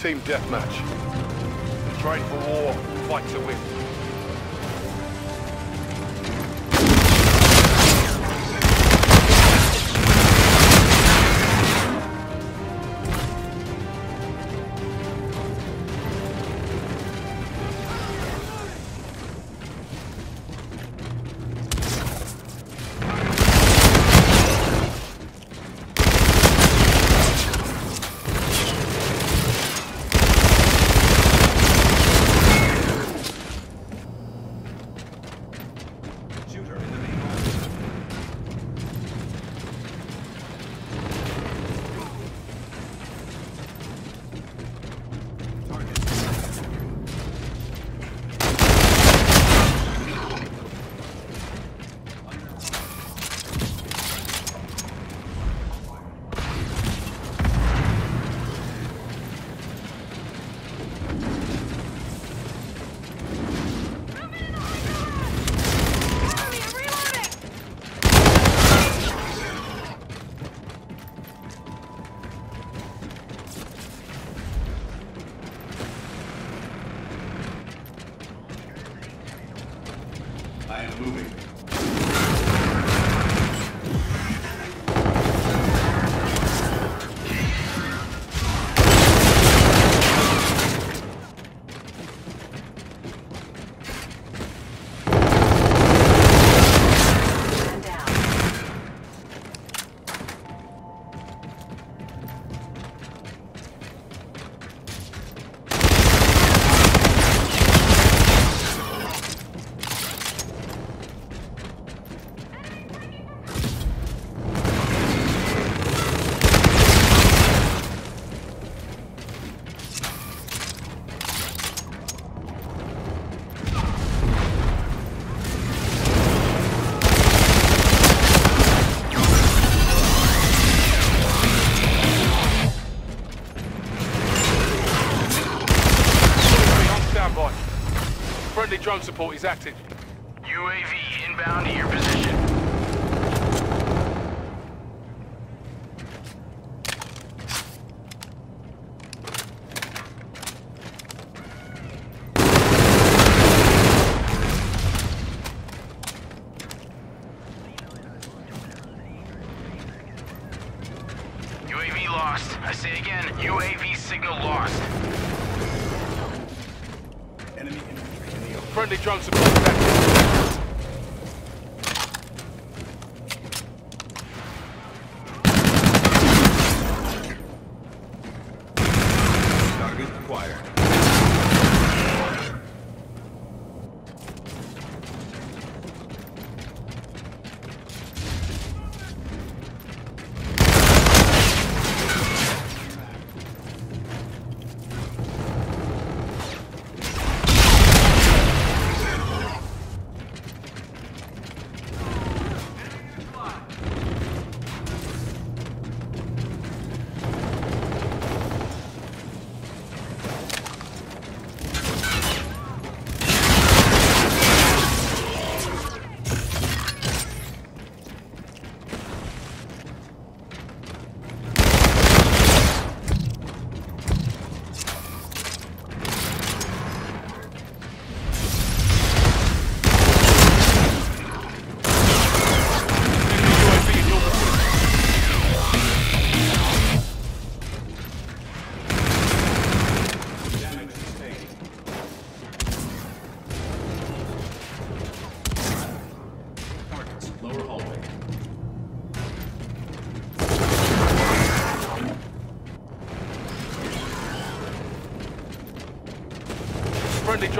Team deathmatch. Train for war, fight to win. Drone support is active. UAV inbound to your position. UAV lost. I say again, UAV signal lost. Enemy infantry in the open. Friendly drone support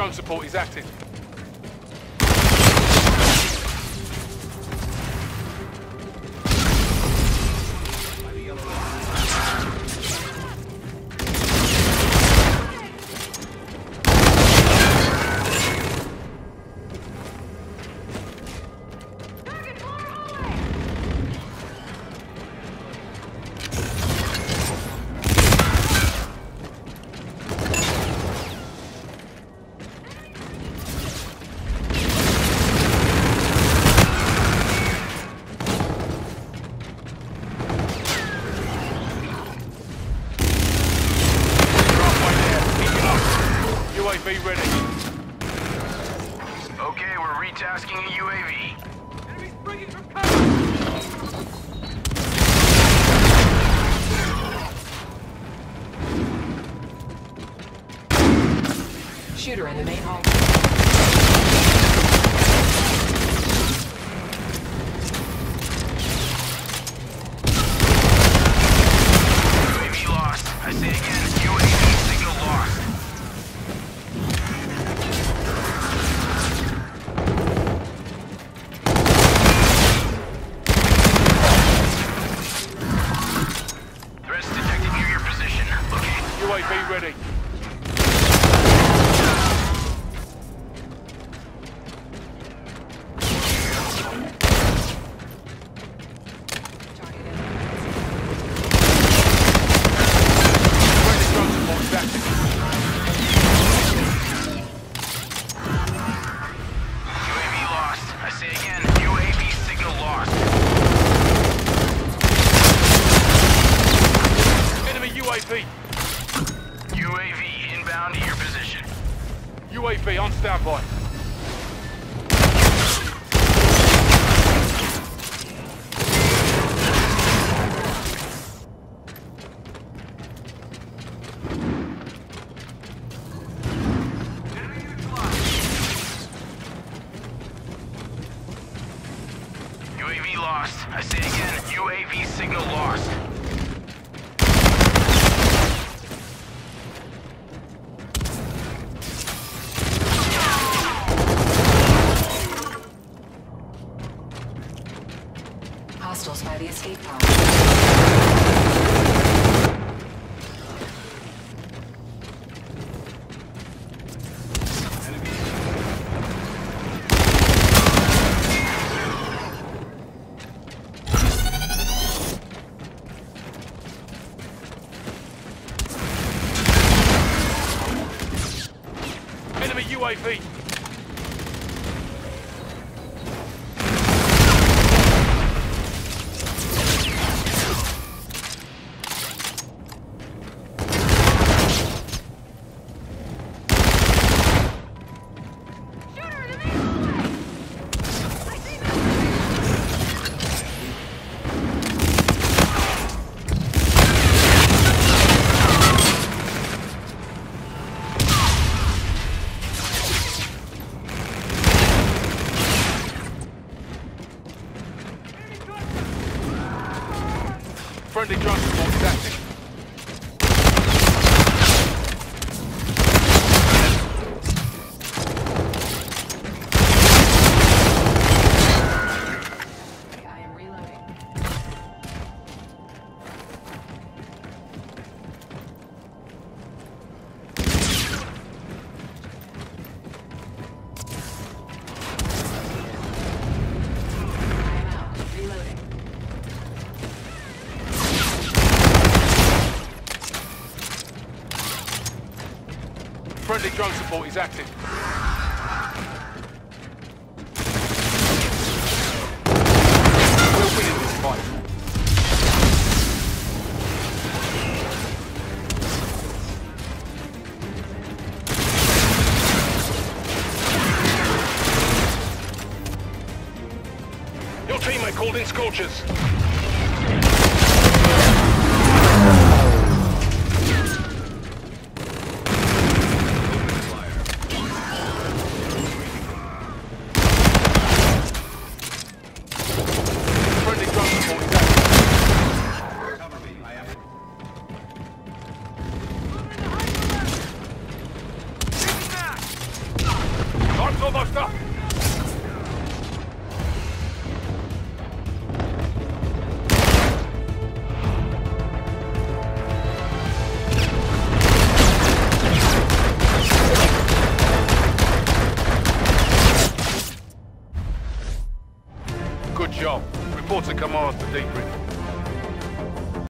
drone support is active. UAV ready. Okay, we're retasking a UAV. Enemies bringing from cover! Shooter in the main hall. Ready. Inbound to your position. UAV on standby. UAV lost. I say again, UAV signal lost. Hostiles by the escape pod. Enemy UAV. Friendly drone Friendly drone support is active. We're this fight. Your teammate called in scorchers. To command for debrief.